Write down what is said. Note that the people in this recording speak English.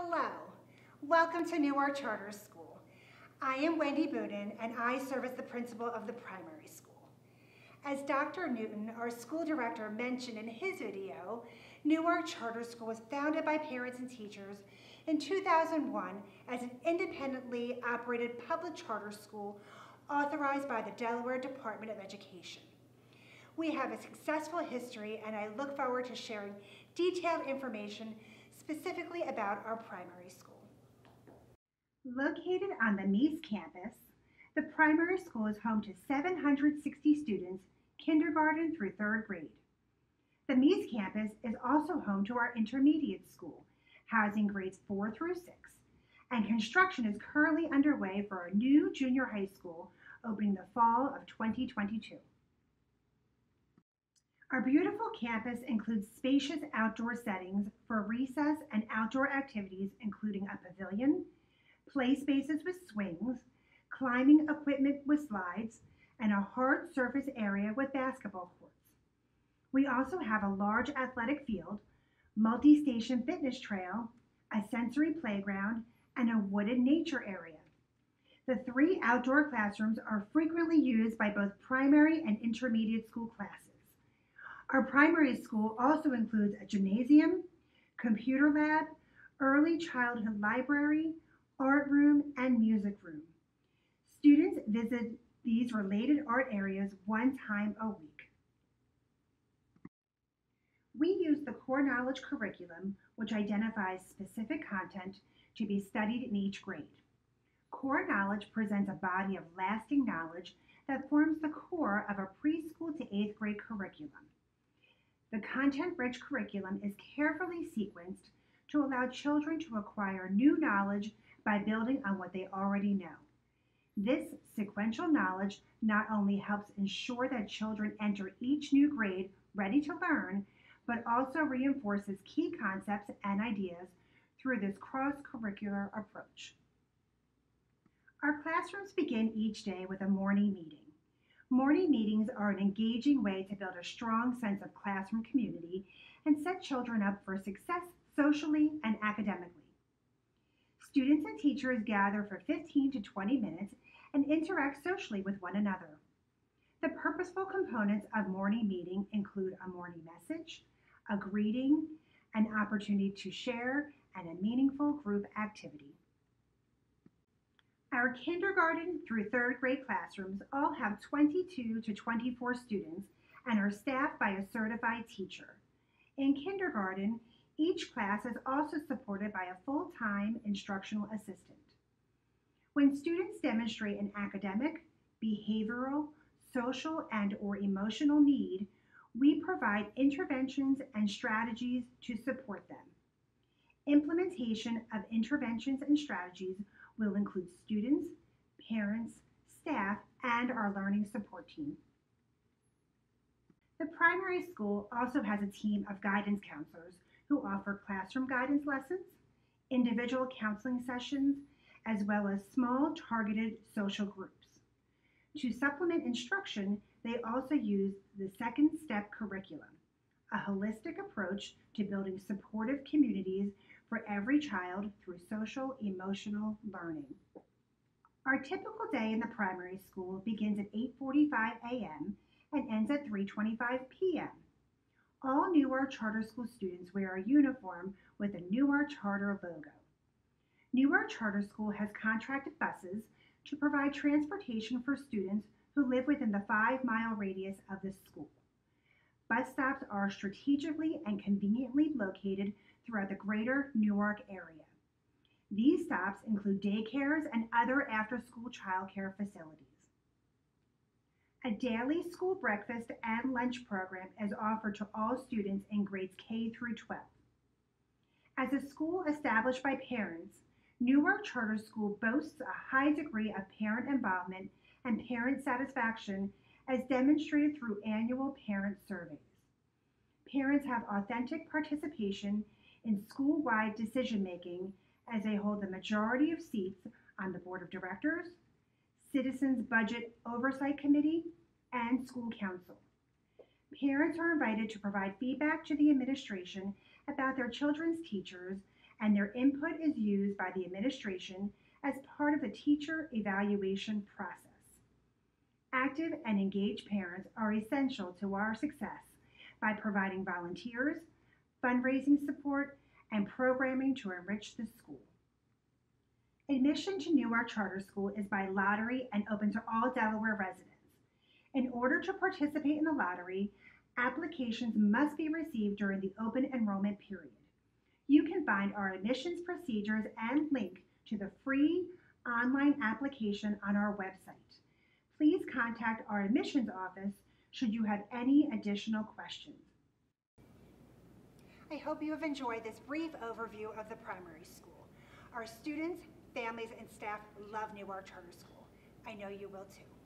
Hello, welcome to Newark Charter School. I am Wendy Booten and I serve as the principal of the primary school. As Dr. Newton, our school director, mentioned in his video, Newark Charter School was founded by parents and teachers in 2001 as an independently operated public charter school authorized by the Delaware Department of Education. We have a successful history and I look forward to sharing detailed information specifically about our primary school. Located on the Meese campus, the primary school is home to 760 students, kindergarten through third grade. The Meese campus is also home to our intermediate school, housing grades 4 through 6, and construction is currently underway for our new junior high school opening the fall of 2022. Our beautiful campus includes spacious outdoor settings for recess and outdoor activities, including a pavilion, play spaces with swings, climbing equipment with slides, and a hard surface area with basketball courts. We also have a large athletic field, multi-station fitness trail, a sensory playground, and a wooded nature area. The three outdoor classrooms are frequently used by both primary and intermediate school classes. Our primary school also includes a gymnasium, computer lab, early childhood library, art room, and music room. Students visit these related art areas one time a week. We use the core knowledge curriculum, which identifies specific content to be studied in each grade. Core knowledge presents a body of lasting knowledge that forms the core of a preschool to eighth grade curriculum. The content-rich curriculum is carefully sequenced to allow children to acquire new knowledge by building on what they already know. This sequential knowledge not only helps ensure that children enter each new grade ready to learn, but also reinforces key concepts and ideas through this cross-curricular approach. Our classrooms begin each day with a morning meeting. Morning meetings are an engaging way to build a strong sense of classroom community and set children up for success socially and academically. Students and teachers gather for 15 to 20 minutes and interact socially with one another. The purposeful components of morning meeting include a morning message, a greeting, an opportunity to share, and a meaningful group activity. Our kindergarten through third grade classrooms all have 22 to 24 students and are staffed by a certified teacher. In kindergarten, each class is also supported by a full-time instructional assistant. When students demonstrate an academic, behavioral, social, and or emotional need, we provide interventions and strategies to support them. Implementation of interventions and strategies will include students, parents, staff, and our learning support team. The primary school also has a team of guidance counselors who offer classroom guidance lessons, individual counseling sessions, as well as small targeted social groups. To supplement instruction, they also use the second step curriculum, a holistic approach to building supportive communities for every child through social emotional learning. Our typical day in the primary school begins at 8.45 a.m. and ends at 3.25 p.m. All Newark Charter School students wear a uniform with a Newark Charter logo. Newark Charter School has contracted buses to provide transportation for students who live within the five mile radius of the school. Bus stops are strategically and conveniently located throughout the greater Newark area. These stops include daycares and other after-school childcare facilities. A daily school breakfast and lunch program is offered to all students in grades K through 12. As a school established by parents, Newark Charter School boasts a high degree of parent involvement and parent satisfaction as demonstrated through annual parent surveys. Parents have authentic participation in school-wide decision-making as they hold the majority of seats on the Board of Directors, Citizens Budget Oversight Committee, and School Council. Parents are invited to provide feedback to the administration about their children's teachers and their input is used by the administration as part of the teacher evaluation process. Active and engaged parents are essential to our success by providing volunteers, fundraising support, and programming to enrich the school. Admission to Newark Charter School is by lottery and open to all Delaware residents. In order to participate in the lottery, applications must be received during the open enrollment period. You can find our admissions procedures and link to the free online application on our website. Please contact our admissions office should you have any additional questions. I hope you have enjoyed this brief overview of the primary school. Our students, families, and staff love Newark Charter School. I know you will too.